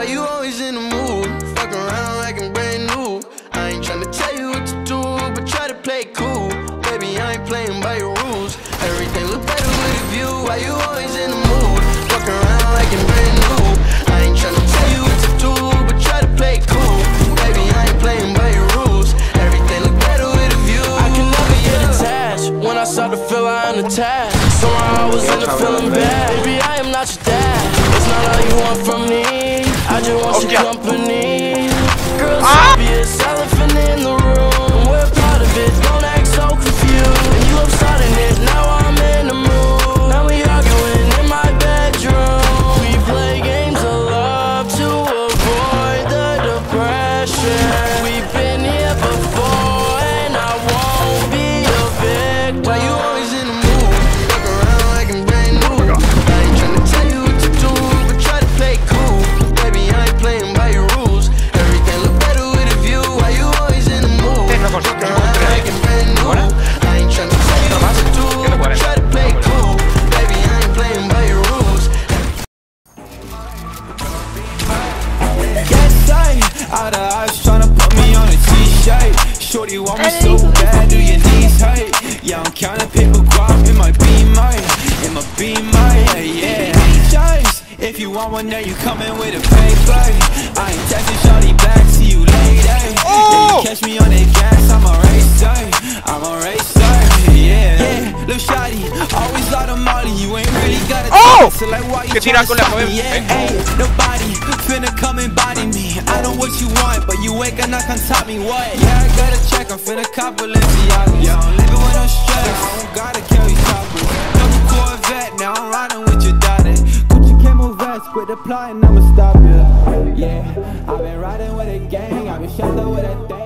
Why you always in the mood? Fuck around like I'm brand new. I ain't tryna tell you what to do, but try to play cool. Baby, I ain't playing by your rules. Everything look better with a view. Why you always in the mood? Fuck around like I'm brand new. I ain't tryna tell you what to do, but try to play cool. Baby, I ain't playing by your rules. Everything look better with a view. I can never get attached. When I start to feel I unattached. Somehow I was in the feeling bad. Baby, I am not your dad. Company. Yes, I Out of eyes tryna put me on a t-shirt. Shorty want me so bad, do your knees hurt? Yeah, I'm counting paper guap in my beamer In my beamer, yeah, yeah If you want one, then you coming with a paper I ain't texting shorty back, Oh! your daughter. Gucci camo vest, quit the plotting, I'ma stop you. Yeah, I've been riding with a gang. I've been shot with a thing.